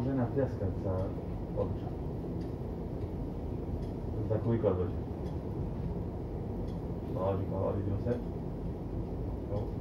samo žena sa odlična. Za koliko odlična? Hvala, hvala, vidimo se. Hvala.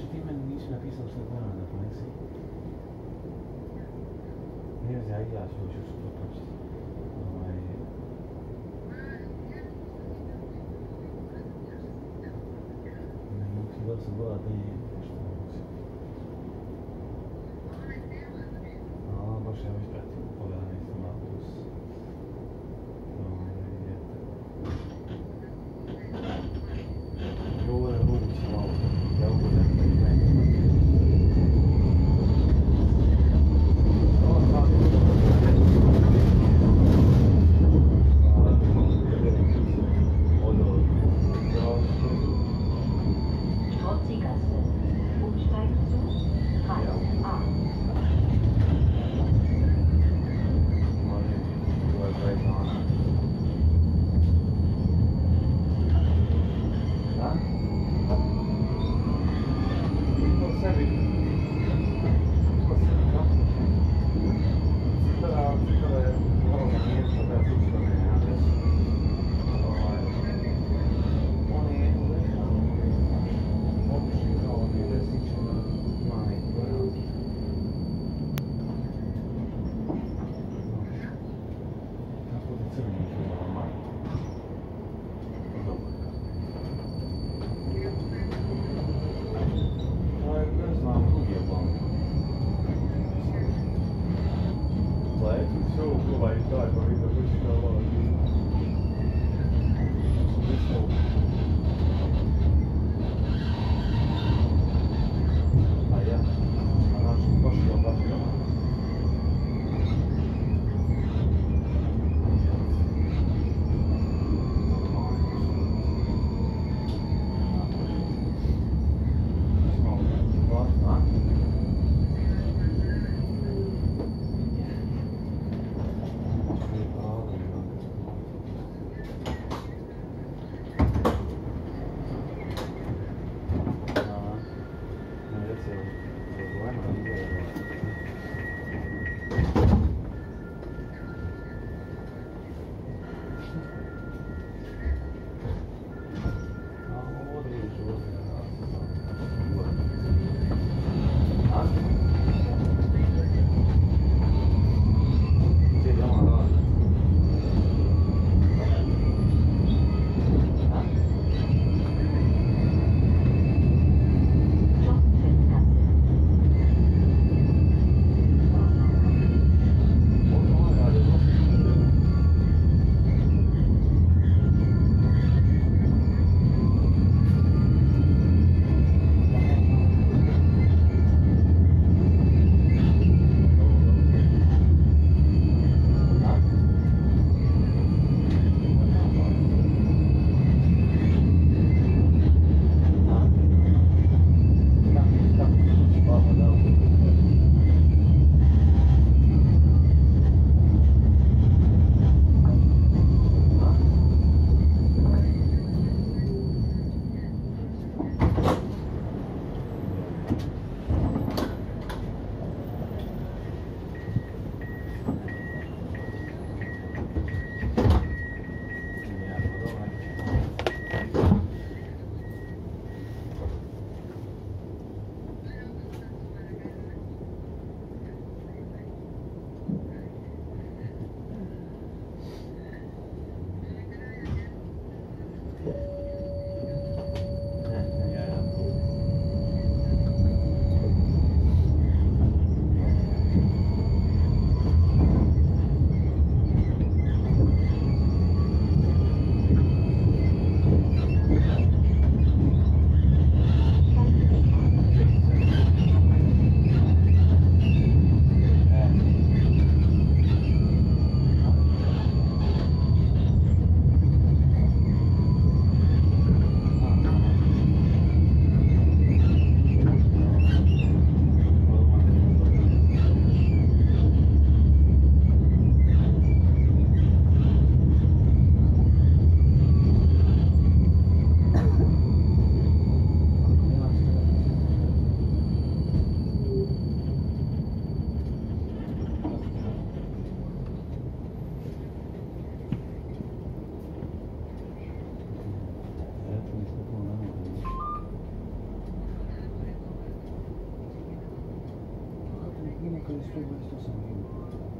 A nie wiem, czy Timen nic napisał z tego na koneksji? Nie wiem, jak ja się those figures to some.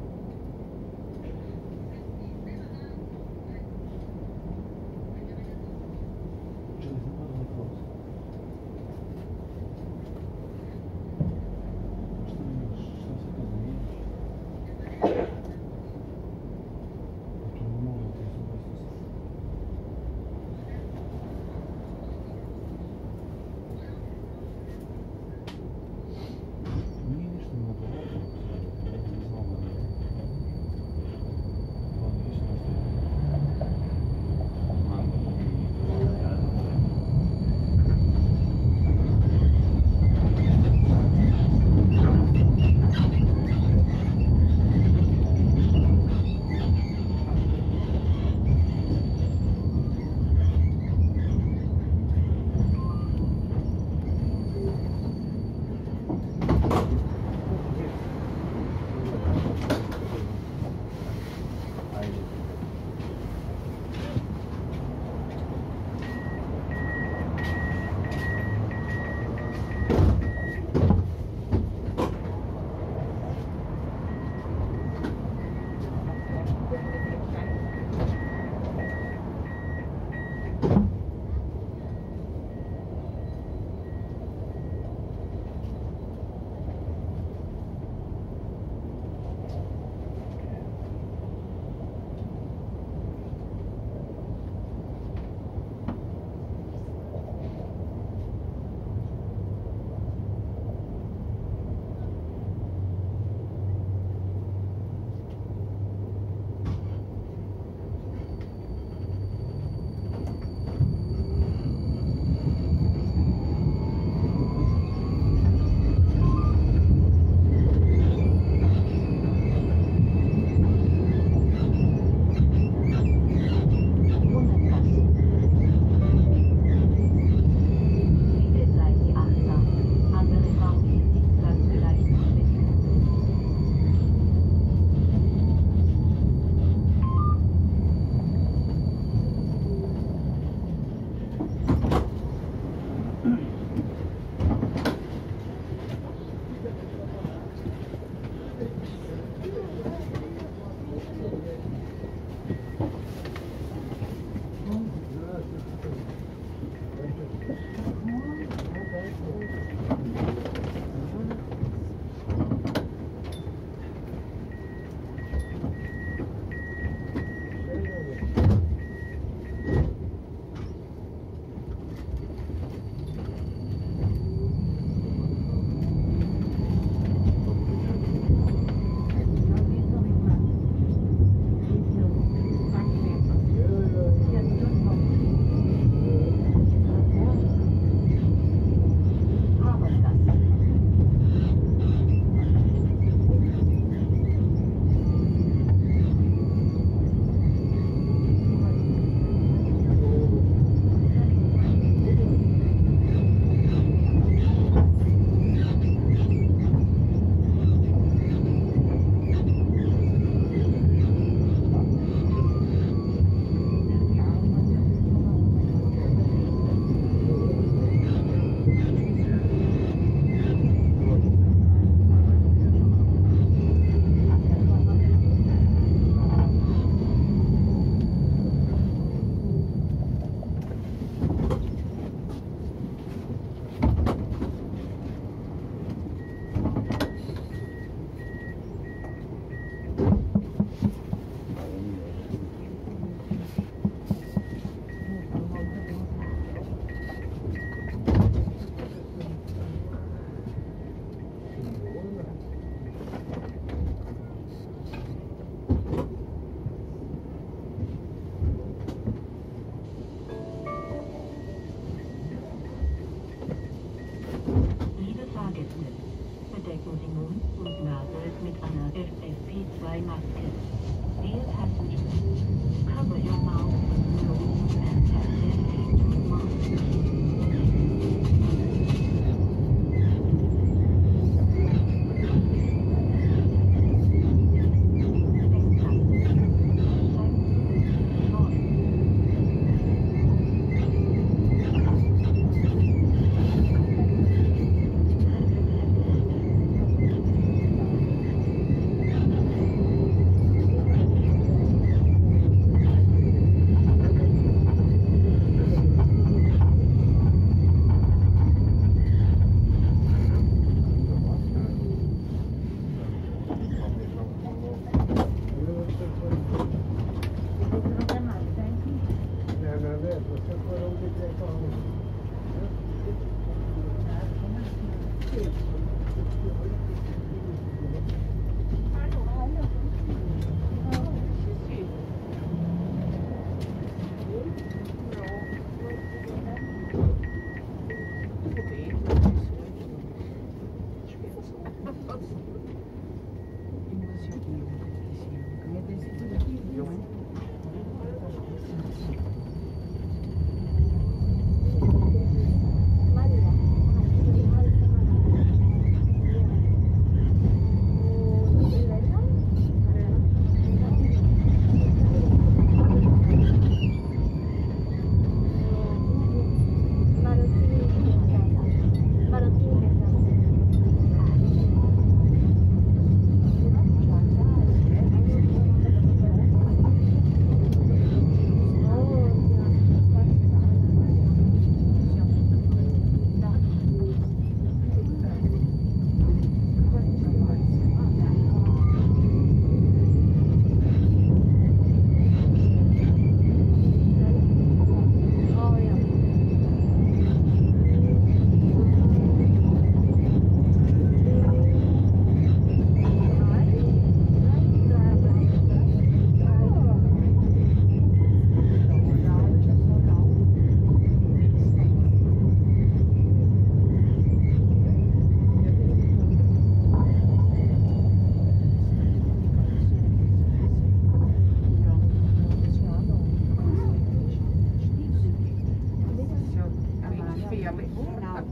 là bị bú nào